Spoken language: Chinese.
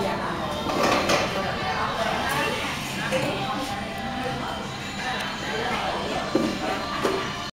一样。